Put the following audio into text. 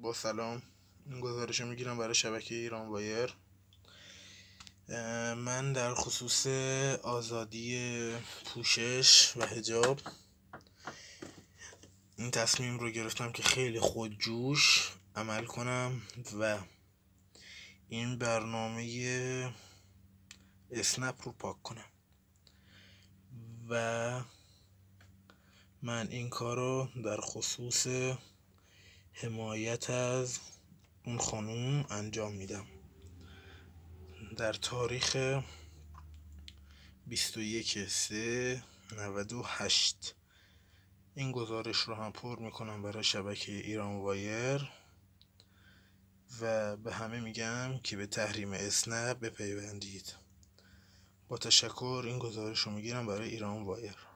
با سلام این گزارش رو می‌گیرم برای شبکه ایران وایر. من در خصوص آزادی پوشش و هجاب این تصمیم رو گرفتم که خیلی خودجوش عمل کنم و این برنامه اسنپ رو پاک کنم. و من این کار رو در خصوص حمایت از اون خانوم انجام میدم. در تاریخ 21 3 98 این گزارش رو هم پر می‌کنم برای شبکه ایران وایر و به همه میگم که به تحریم اسنپ بپیوندید. با تشکر این گزارش رو می‌گیرم برای ایران وایر.